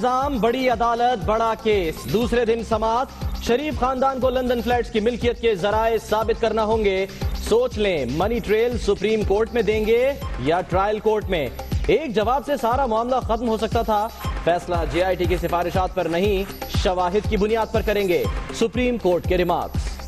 इल्ज़ाम, बड़ी अदालत, बड़ा केस। दूसरे दिन समाप्त शरीफ खानदान को लंदन फ्लैट्स की मिल्कियत के जराए साबित करना होंगे। सोच लें, मनी ट्रेल सुप्रीम कोर्ट में देंगे या ट्रायल कोर्ट में? एक जवाब से सारा मामला खत्म हो सकता था। फैसला जेआईटी की सिफारिशात पर नहीं, शवाहिद की बुनियाद पर करेंगे। सुप्रीम कोर्ट के रिमार्क्स।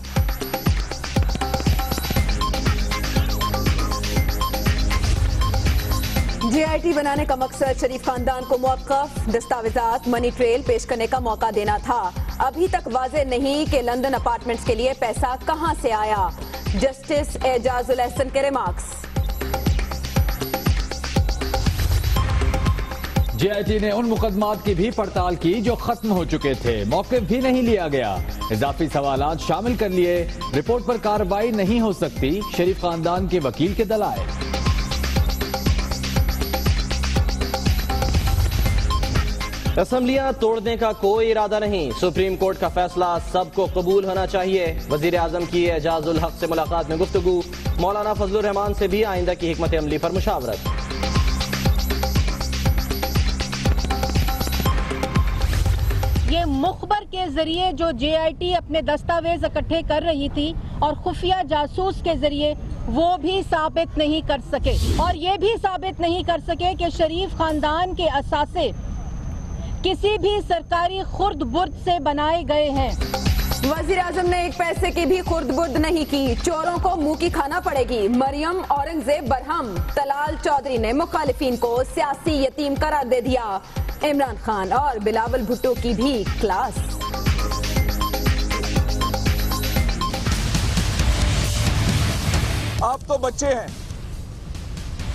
जीआईटी बनाने का मकसद शरीफ खानदान को मौकफ दस्तावेजात मनी ट्रेल पेश करने का मौका देना था। अभी तक वाजे नहीं कि लंदन अपार्टमेंट्स के लिए पैसा कहाँ से आया। जस्टिस एजाजुल एहसन के रिमार्क्स। जेआईटी ने उन मुकदमात की भी पड़ताल की जो खत्म हो चुके थे। मौके भी नहीं लिया गया। इजाफी सवाल शामिल कर लिए। रिपोर्ट पर कार्रवाई नहीं हो सकती। शरीफ खानदान के वकील के दलाए असम्बलियाँ तोड़ने का कोई इरादा नहीं। सुप्रीम कोर्ट का फैसला सबको कबूल होना चाहिए। वज़ीर आज़म की एजाजुल हक से मुलाकात में गुफ्तगु। मौलाना फजलुर रहमान से भी आइंदा की हमत अमली पर मुशावरत। ये मुखबर के ज़रिए जो जेआईटी अपने दस्तावेज़ इकट्ठे कर रही थी और खुफिया जासूस के ज़रिए वो भी साबित नहीं कर सके। और ये भी साबित नहीं कर सके कि शरीफ खानदान के असासे किसी भी सरकारी खुर्द बुर्द से बनाए गए हैं। वज़ीर आज़म ने एक पैसे की भी खुर्द बुर्द नहीं की। चोरों को मुँह की खाना पड़ेगी। मरियम औरंगज़ेब बरहम तलाल चौधरी ने मुखालिफिन को सियासी यतीम करार दे दिया। इमरान खान और बिलावल भुट्टो की भी क्लास। आप तो बच्चे हैं।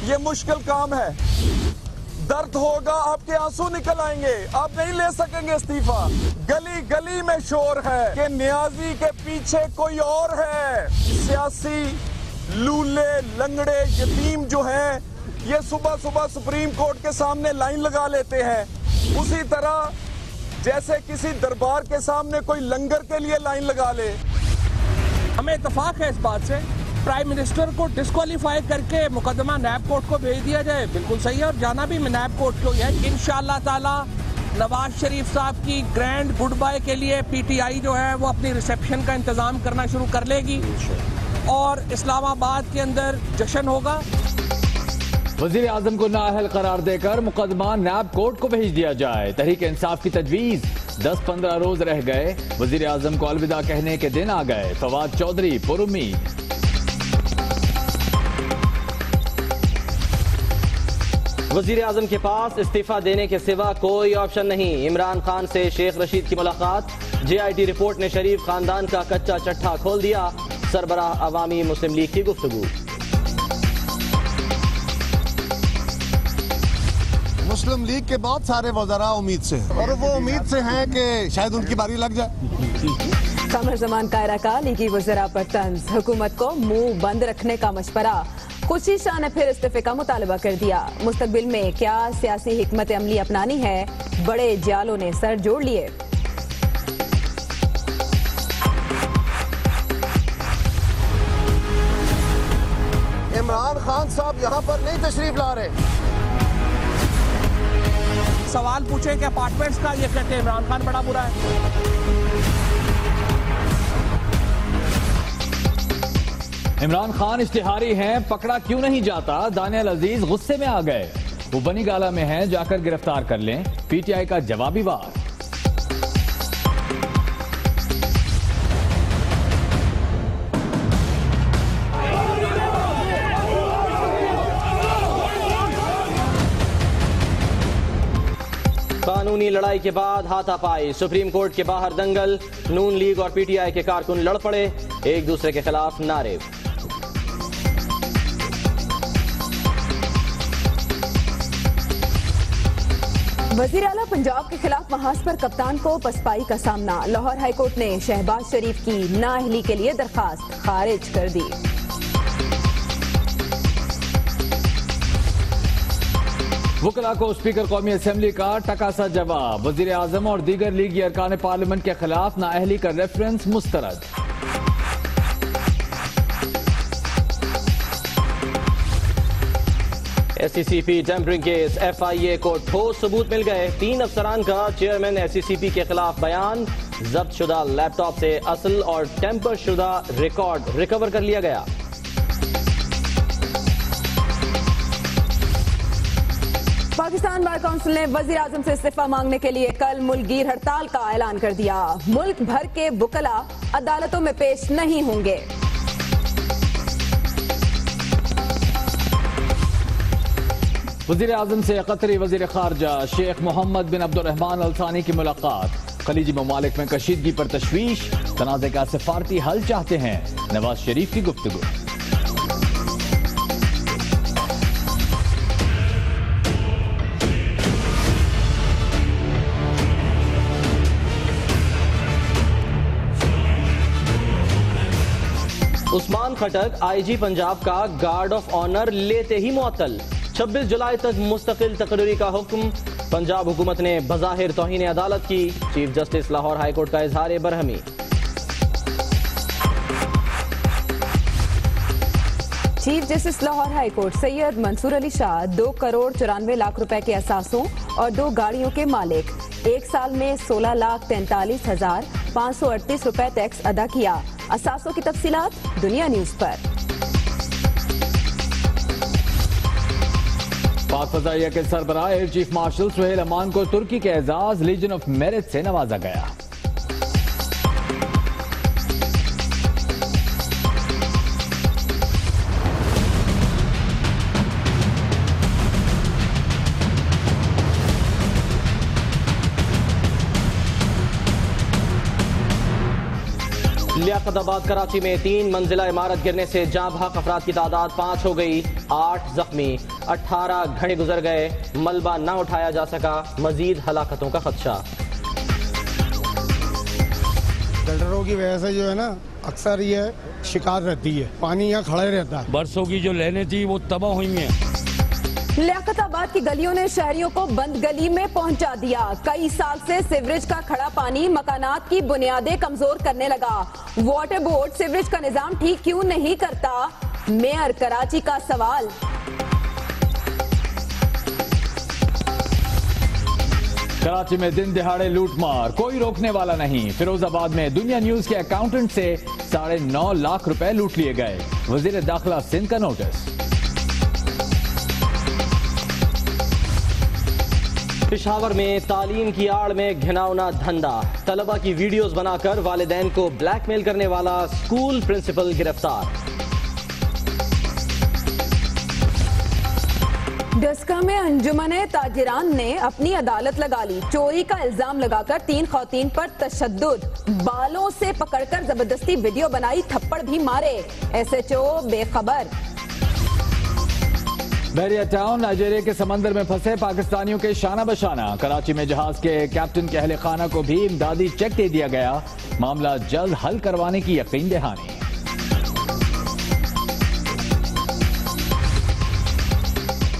ये मुश्किल काम है। दर्द होगा, आपके आँसू निकल आएँगे। आप नहीं ले सकेंगे इस्तीफा। गली गली में शोर है कि न्याजी के पीछे कोई और है। सियासी, लूले, लंगड़े, यतीम जो हैं, ये सुबह सुबह सुप्रीम कोर्ट के सामने लाइन लगा लेते हैं। उसी तरह, जैसे किसी दरबार के सामने कोई लंगर के लिए लाइन लगा ले। हमें इतफाक है इस बात से। प्राइम मिनिस्टर को डिस्कालीफाई करके मुकदमा नैब कोर्ट को भेज दिया जाए। बिल्कुल सही है, और जाना भी नैब कोर्ट को है इन ताला नवाज़ शरीफ साहब की ग्रैंड गुड बाय के लिए पीटीआई जो है, वो अपनी रिसेप्शन का इंतज़ाम करना शुरू कर लेगी। और इस्लामाबाद के अंदर जश्न होगा। वज़ीर आज़म को नाअहल करार देकर मुकदमा नैब कोर्ट को भेज दिया जाए। तहरीक इंसाफ की तजवीज। दस पंद्रह रोज रह गए। वज़ीर आज़म को अलविदा कहने के दिन आ गए। फवाद चौधरी पुरुमीद वज़ीर आज़म के पास इस्तीफा देने के सिवा कोई ऑप्शन नहीं। इमरान खान से शेख रशीद की मुलाकात। जेआईटी रिपोर्ट ने शरीफ खानदान का कच्चा चट्ठा खोल दिया। सरबराह अवामी मुस्लिम लीग की गुफ्तगू। मुस्लिम लीग के बहुत सारे वजरा उम्मीद से और वो उम्मीद से हैं कि शायद उनकी बारी लग जाए। कमर जमान कायरा का लीगी वजरा पर तंज। हुकूमत को मुँह बंद रखने का मशवरा। खुशी शाह ने फिर इस्तीफे का मुतालबा कर दिया। मुस्तबिल में क्या सियासी हमत अमली अपनानी है? बड़े जालों ने सर जोड़ लिए। इमरान खान साहब यहाँ पर नहीं तशरीफ़ ला रहे। सवाल पूछे कि अपार्टमेंट्स का ये कहते हैं इमरान खान बड़ा बुरा है। इमरान खान इश्तिहारी हैं, पकड़ा क्यों नहीं जाता? दानियल अज़ीज़ गुस्से में आ गए। वो बनी गाला में हैं, जाकर गिरफ़्तार कर लें। पीटीआई का जवाबी वार। कानूनी लड़ाई के बाद हाथापाई। सुप्रीम कोर्ट के बाहर दंगल। नून लीग और पीटीआई के कारकुन लड़ पड़े। एक दूसरे के खिलाफ नारे वज़ीर अला पंजाब के खिलाफ महाज पर कप्तान को पसपाई का सामना। लाहौर हाईकोर्ट ने शहबाज शरीफ की नाअहली के लिए दरखास्त खारिज कर दी। वकला को स्पीकर कौमी असम्बली का टकासा जवाब। वज़ीर आज़म और दीगर लीगी अरकान पार्लियामेंट के खिलाफ नाअहली का रेफरेंस मुस्तरद। एससीसीपी टेम्परिंग केस एफआईए को ठोस सबूत मिल गए। तीन अफसरान का चेयरमैन एससीसीपी के खिलाफ बयान। जब्त शुदा लैपटॉप से असल और टेम्पर शुदा रिकॉर्ड रिकवर कर लिया गया। पाकिस्तान बार काउंसिल ने वज़ीर आज़म से इस्तीफा मांगने के लिए कल मुल्कगीर हड़ताल का ऐलान कर दिया। मुल्क भर के बुकला अदालतों में पेश नहीं होंगे। वज़ीर आज़म से कतरी वज़ीर खारजा शेख मोहम्मद बिन अब्दुलरहमान अलसानी की मुलाकात। खलीजी ममालिक में कशीदगी पर तशवीश। तनाज़े का सिफारती हल चाहते हैं नवाज़ शरीफ की गुफ्तगु। उस्मान खटक, आईजी पंजाब का गार्ड ऑफ़ ऑनर लेते ही मुअत्तल। 26 जुलाई तक मुस्तकिल तकरीरी का हुक्म। पंजाब हुकूमत ने बजाहिर तोहिन अदालत की। चीफ जस्टिस लाहौर हाईकोर्ट का इजहार बरहमी। Chief justice Lahore high court Syed Mansoor Ali Shah दो करोड़ चौरानवे लाख रुपए के असासों और दो गाड़ियों के मालिक। एक साल में सोलह लाख तैंतालीस हज़ार पाँच सौ अड़तीस रुपए टैक्स अदा किया। असासों की तफसीलात दुनिया न्यूज़ पर। पाक फजाइया के सरबराह air chief marshal Sohail Aman को तुर्की के एजाज लीजन ऑफ़ मेरिट से नवाजा गया। लियाकताबाद कराची में तीन मंजिला इमारत गिरने से जहाँ भाग अफराद की तादाद पाँच हो गई, आठ जख्मी। अठारह घड़े गुजर गए मलबा न उठाया जा सका मजीद हलाकतों का खदशा। गटरों की वजह से जो है ना अक्सर ये शिकार रहती है पानी यहाँ खड़ा रहता है। बरसों की जो लेने थी वो तबाह हुई हैं। लियाकताबाद की गलियों ने शहरियों को बंद गली में पहुँचा दिया। कई साल से सीवरेज का खड़ा पानी मकानात की बुनियादें कमज़ोर करने लगा। वाटर बोर्ड सीवरेज का निज़ाम ठीक क्यों नहीं करता? मेयर कराची का सवाल। कराची में दिन दिहाड़े लूटमार। कोई रोकने वाला नहीं। फिरोजाबाद में दुनिया न्यूज़ के अकाउंटेंट से साढ़े नौ लाख रुपए लूट लिए गए। वज़ीर दाखिला सिंध का नोटिस पिशावर में तालीम की आड़ में घिनौना धंधा। तलबा की वीडियोस बनाकर वालिदैन को ब्लैकमेल करने वाला स्कूल प्रिंसिपल गिरफ़्तार। डस्का में अंजुमन ताजिरान ने अपनी अदालत लगा ली। चोरी का इल्ज़ाम लगाकर तीन खातन पर तशद्दुद। बालों से पकड़कर ज़बरदस्ती वीडियो बनाई, थप्पड़ भी मारे। एसएचओ, बेखबर। बहरिया टाउन नाइजीरिया के समंदर में फंसे पाकिस्तानियों के शाना बशाना कराची में जहाज़ के कैप्टन के अहल खाना को भी इमदादी चेक दे दिया गया। मामला जल्द हल करवाने की यकीन दहानी।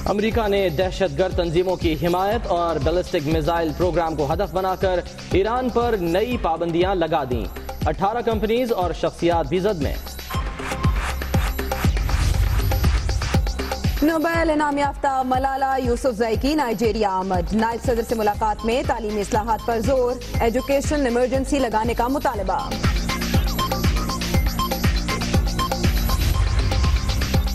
अमेरिका ने दहशतगर्द तंजीमों की हिमायत और बैलिस्टिक मिसाइल प्रोग्राम को हदफ बनाकर ईरान पर नई पाबंदियाँ लगा दी। 18 कंपनीज़ और शख्सियात भी जद में। नोबेल इनाम याफ्ता मलाला यूसुफ की नाइजीरिया आमद नायब सदर से मुलाकात में तालीमी असलाहत पर ज़ोर, एजुकेशन इमरजेंसी लगाने का मुतालबा।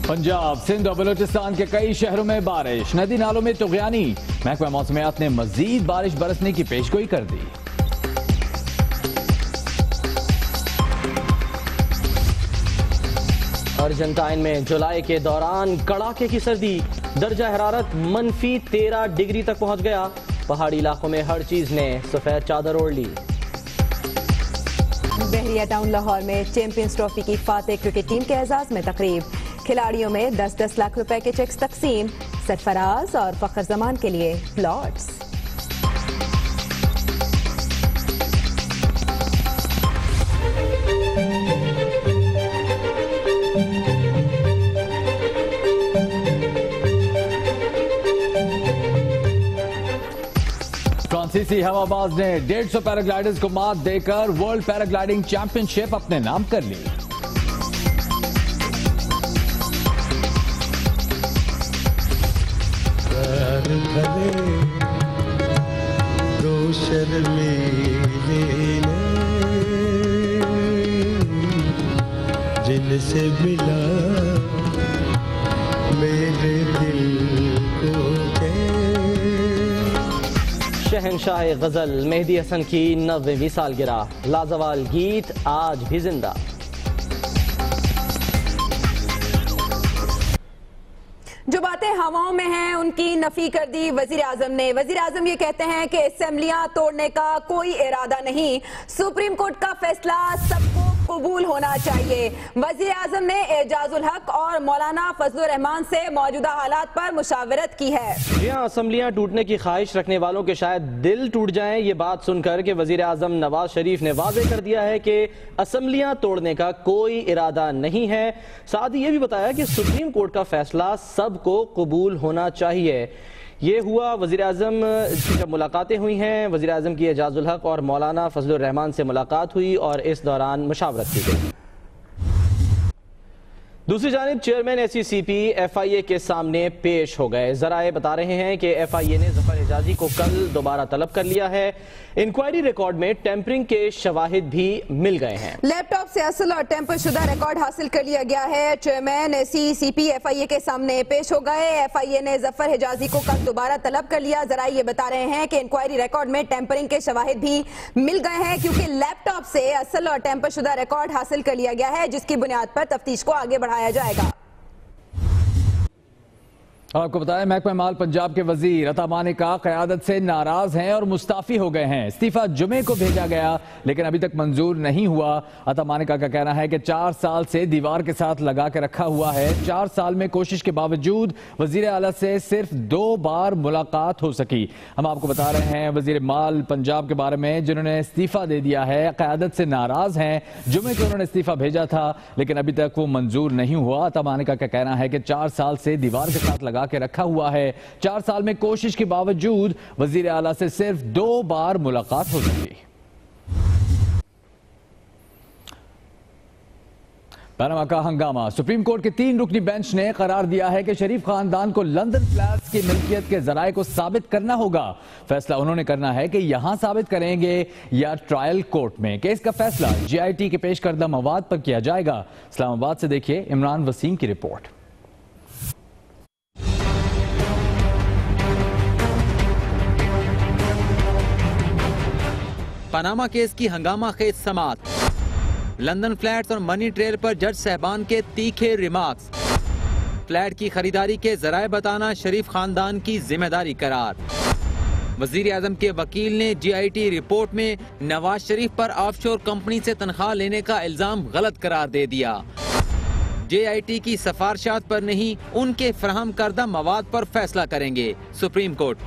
पंजाब सिंध और बलोचिस्तान के कई शहरों में बारिश। नदी नालों में तुगयानी। महकमा मौसमियात ने मजीद बारिश बरसने की पेशगोई कर दी। अर्जेंटाइन में जुलाई के दौरान कड़ाके की सर्दी। दर्जा हरारत मनफी तेरह डिग्री तक पहुँच गया। पहाड़ी इलाकों में हर चीज़ ने सफ़ेद चादर ओढ़ ली। बहरिया टाउन लाहौर में चैंपियंस ट्रॉफी की फातेह क्रिकेट टीम के एजाज में तकरीब। खिलाड़ियों में 10-10 लाख रुपए के चेक्स तकसीम, सरफराज और फखर जमान के लिए प्लॉट्स फ्रांसीसी हवाबाज ने 150 पैराग्लाइडर्स को मात देकर वर्ल्ड पैराग्लाइडिंग चैंपियनशिप अपने नाम कर ली। शर्मीले जिनसे मिला मेरे दिल को शहनशाह गज़ल मेहदी हसन की नब्बेवीं सालगिरह। लाजवाल गीत आज भी ज़िंदा। जो बातें हवाओं में हैं उनकी नफी कर दी वज़ीर आज़म ने। वज़ीर आज़म ये कहते हैं कि असेंबलियाँ तोड़ने का कोई इरादा नहीं। सुप्रीम कोर्ट का फैसला सबको कबूल होना चाहिए। वज़ीर आज़म ने एजाजुल हक और मौलाना फजल रहमान से मौजूदा हालात पर मुशावरत की है। जी हाँ असम्बलियाँ टूटने की ख्वाहिश रखने वालों के शायद दिल टूट जाए, ये बात सुनकर के वज़ीर आज़म नवाज़ शरीफ ने वाजे कर दिया है कि असम्बलियाँ तोड़ने का कोई इरादा नहीं है। साथ ही ये भी बताया कि सुप्रीम कोर्ट का फैसला सबको कबूल होना चाहिए। ये हुआ वज़ीर अजम जब मुलाकातें हुई हैं वज़ीर अजम की एजाजुल हक और मौलाना फजल रहमान से मुलाकात हुई और इस दौरान मुशावरत की गई। दूसरी जानब, chairman S C C P F I A के सामने पेश हो गए। जराए बता रहे हैं कि एफ़ आई ए ने ज़फ़र एजाजी को कल दोबारा तलब कर लिया है। इंक्वायरी रिकॉर्ड में टेम्परिंग के शवाहिद भी मिल गए हैं। लैपटॉप से असल और टेम्पर शुदा रिकॉर्ड हासिल कर लिया गया है। Chairman C C P F I A के सामने पेश हो गए। एफ़ आई ए ने ज़फ़र हिजाजी को कल दोबारा तलब कर लिया। जरा ये बता रहे हैं कि इंक्वायरी रिकॉर्ड में टेम्परिंग के शवाहिद भी मिल गए हैं, क्योंकि लैपटॉप से असल और टेम्पर शुदा रिकॉर्ड हासिल कर लिया गया है, जिसकी बुनियाद पर तफ्तीश को आगे बढ़ाया जाएगा। आपको बताया महकमा माल पंजाब के वज़ीर अता माने का क्यादत से नाराज़ हैं और मुस्ताफी हो गए हैं। इस्तीफा जुमे को भेजा गया, लेकिन अभी तक मंजूर नहीं हुआ। अता मानिका का कहना है कि चार साल से दीवार के साथ लगा के रखा हुआ है। चार साल में कोशिश के बावजूद वज़ीर आला से सिर्फ़ दो बार मुलाकात हो सकी। हम आपको बता रहे हैं, वज़ीर माल पंजाब के बारे में जिन्होंने इस्तीफा दे दिया है, क्यादत से नाराज़ हैं। जुमे को उन्होंने इस्तीफा भेजा था, लेकिन अभी तक वो मंजूर नहीं हुआ। अता मानिका का कहना है कि चार साल से दीवार के साथ लगा के रखा हुआ है। चार साल में कोशिश के बावजूद वज़ीर आला से सिर्फ़ दो बार मुलाकात हो सकी। पनामा का हंगामा। सुप्रीम कोर्ट के तीन रुकनी बेंच ने करार दिया है कि शरीफ खानदान को लंदन फ्लैट्स की मिल्कियत के जराये को साबित करना होगा। फैसला उन्होंने करना है कि यहाँ साबित करेंगे या ट्रायल कोर्ट में। केस का फैसला जीआईटी के पेश करदा मवाद पर किया जाएगा। इस्लामाबाद से देखिए इमरान वसीम की रिपोर्ट। पनामा केस की हंगामा खेज समात लंदन फ्लैट्स और मनी ट्रेल पर जज साहबान के तीखे रिमार्क्स। फ्लैट की खरीदारी के जराये बताना शरीफ खानदान की ज़िम्मेदारी करार। वज़ीर आज़म के वकील ने जीआईटी रिपोर्ट में नवाज़ शरीफ पर ऑफशोर कंपनी से तनख्वाह लेने का इल्ज़ाम गलत करार दे दिया। जेआईटी की सफारशात पर नहीं, उनके फ्राहम करदा मवाद पर फैसला करेंगे। सुप्रीम कोर्ट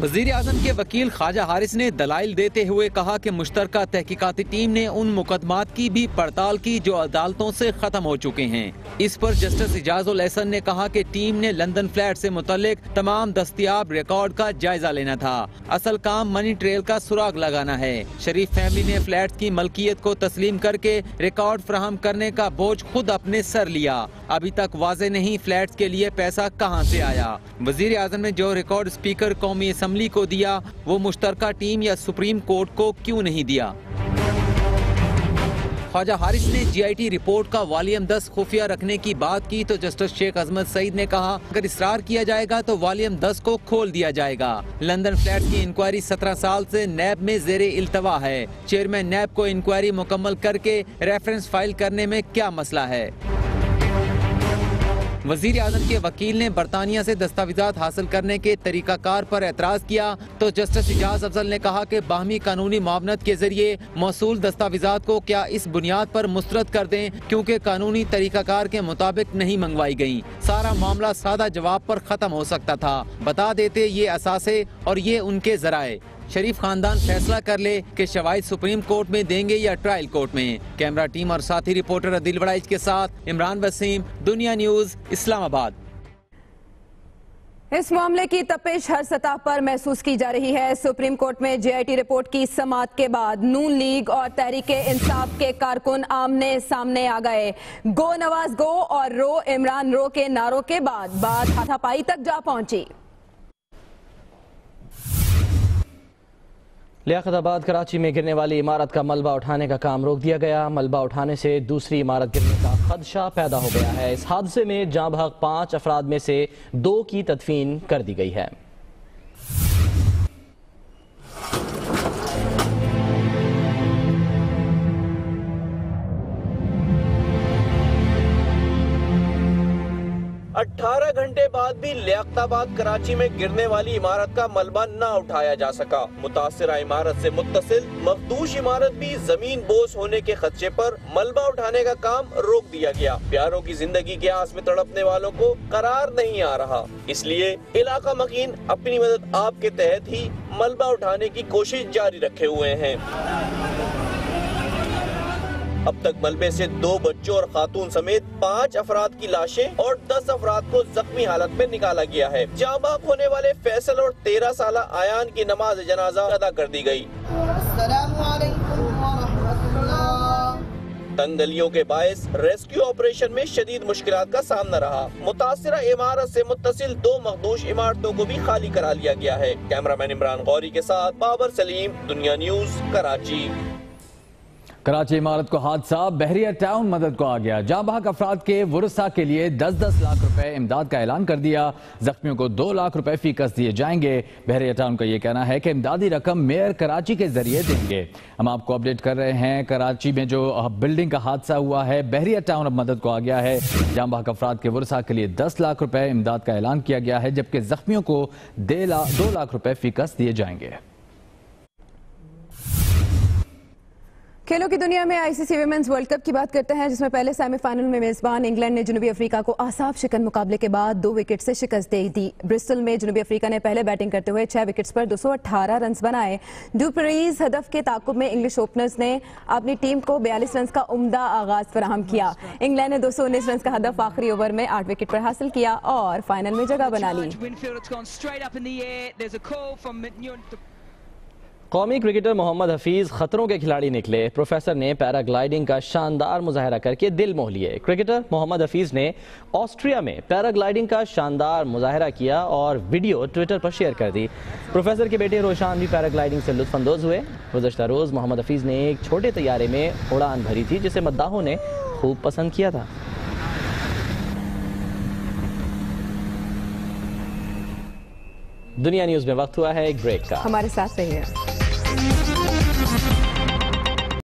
वज़ीर आज़म के वकील ख्वाजा हारिस ने दलाइल देते हुए कहा कि मुश्तरका तहकीकाती टीम ने उन मुकदमात की भी पड़ताल की जो अदालतों से खत्म हो चुके हैं। इस पर जस्टिस इजाजुल एहसन ने कहा कि टीम ने लंदन फ्लैट से मुतलिक तमाम दस्तियाब रिकॉर्ड का जायजा लेना था। असल काम मनी ट्रेल का सुराग लगाना है। शरीफ फैमिली ने फ्लैट की मलकियत को तस्लीम करके रिकॉर्ड फ्राहम करने का बोझ खुद अपने सर लिया। अभी तक वाजे नहीं फ्लैट के लिए पैसा कहाँ ऐसी आया? वज़ीर आज़म ने जो रिकॉर्ड स्पीकर कौमी असम्बली को दिया, वो मुश्तरका टीम या सुप्रीम कोर्ट को क्यों नहीं दिया? ख्वाजा हारिस ने जीआईटी रिपोर्ट का वॉल्यूम 10 खुफिया रखने की बात की तो जस्टिस शेख अजमत सईद ने कहा, अगर इसरार किया जाएगा तो वॉल्यूम 10 को खोल दिया जाएगा। लंदन फ्लैट की इंक्वायरी 17 साल से नैब में जेर इल्तवा है। चेयरमैन नैब को इंक्वायरी मुकम्मल करके रेफरेंस फ़ाइल करने में क्या मसला है? वज़ीर आज़म के वकील ने बरतानिया से दस्तावेजात हासिल करने के तरीकाकार पर एतराज़ किया। तो जस्टिस इजाज अफजल ने कहा कि बाहमी कानूनी मामनत के ज़रिए मौसू दस्तावेजात को क्या इस बुनियाद पर मुस्तरद कर दें? क्योंकि कानूनी तरीकाकार के मुताबिक नहीं मंगवाई गई सारा मामला सादा जवाब पर खत्म हो सकता था। बता देते ये असासे और ये उनके जराए। शरीफ खानदान फैसला कर ले कि शवाहिद सुप्रीम कोर्ट में देंगे या ट्रायल कोर्ट में। कैमरा टीम और साथी रिपोर्टर अदिल बड़ाइज के साथ इमरान वसीम, दुनिया न्यूज़, इस्लामाबाद। इस मामले की तपिश हर सतह पर महसूस की जा रही है। सुप्रीम कोर्ट में जेआईटी रिपोर्ट की समात के बाद नून लीग और तहरीक इंसाफ के कारकुन आमने सामने आ गए। गो नवाज़ गो और रो इमरान रो के नारों के बाद बात हाथापाई तक जा पहुँची। लियाकताबाद कराची में गिरने वाली इमारत का मलबा उठाने का काम रोक दिया गया। मलबा उठाने से दूसरी इमारत गिरने का खदशा पैदा हो गया है। इस हादसे में जहाँ भाग पाँच अफराद में से दो की तदफीन कर दी गई है। अठारह घंटे बाद भी लियाकताबाद कराची में गिरने वाली इमारत का मलबा न उठाया जा सका। मुतासरा इमारत से मुतसिल मखदूश इमारत भी ज़मीन बोस होने के खदशे पर मलबा उठाने का काम रोक दिया गया। प्यारों की ज़िंदगी के आस में तड़पने वालों को करार नहीं आ रहा। इसलिए इलाका मकीन अपनी मदद आपके तहत ही मलबा उठाने की कोशिश जारी रखे हुए हैं। अब तक मलबे से दो बच्चों और खातून समेत पाँच अफराद की लाशें और दस अफराद को जख्मी हालत में निकाला गया है। जाबाक होने वाले फैसल और तेरह साल आयान की नमाज़ जनाजा अदा कर दी गई तंग गलियों के बायस रेस्क्यू ऑपरेशन में शदीद मुश्किल का सामना रहा। मुतासरा इमारत से मुतसिल दो मखदूश इमारतों को भी खाली करा लिया गया है। कैमरामैन इमरान गौरी के साथ बाबर सलीम दुनिया न्यूज़ कराची। कराची इमारत को हादसा, बहरिया टाउन मदद को आ गया। जहाँ बहक अफराद के वरसा के लिए 10-10 लाख रुपए इमदाद का ऐलान कर दिया। जख्मियों को 2 लाख रुपए फीकस दिए जाएँगे। बहरिया टाउन का यह कहना है कि इमदादी रकम मेयर कराची के ज़रिए देंगे। हम आपको अपडेट कर रहे हैं, कराची में जो बिल्डिंग का हादसा हुआ है, बहरिया टाउन अब मदद को आ गया है। जहाँ बहक अफराद के वरसा के लिए दस लाख रुपए इमदाद का ऐलान किया गया है, जबकि जख्मियों को दो लाख रुपए फीकस दिए जाएँगे। खेलों की दुनिया में आईसीसी वुमेन्स वर्ल्ड कप की बात करते हैं, जिसमें पहले सेमीफाइनल में मेजबान इंग्लैंड ने जनूबी अफ्रीका को आसाफ शिकन मुकाबले के बाद दो विकेट से शिकस्त दे दी। ब्रिस्टल में जनूबी अफ्रीका ने पहले बैटिंग करते हुए छह विकेट्स पर 218 रन बनाए। डुपरीज हदफ के ताकुब में इंग्लिश ओपनर्स ने अपनी टीम को 42 रन का उमदा आगाज़ फराहम किया। इंग्लैंड ने दो सौ उन्नीस रन का हदफ आखिरी ओवर में आठ विकेट पर हासिल किया और फाइनल में जगह बना ली। कौमी क्रिकेटर मोहम्मद हफीज खतरों के खिलाड़ी निकले। प्रोफेसर ने पैराग्लाइडिंग का शानदार मुजाहरा करके दिल मोह लिए। क्रिकेटर मोहम्मद हफीज ने ऑस्ट्रिया में पैराग्लाइडिंग का शानदार मुजाहरा किया और वीडियो ट्विटर पर शेयर कर दी। प्रोफेसर के बेटे रोशान भी पैराग्लाइडिंग से लुफानंदोज हुए। गुजशत रोज़ मोहम्मद हफीज ने एक छोटे तैयारे में उड़ान भरी थी, जिसे मद्दाहों ने खूब पसंद किया था। दुनिया न्यूज़ में वक्त हुआ है एक ब्रेक का। हमारे साथ रहिए।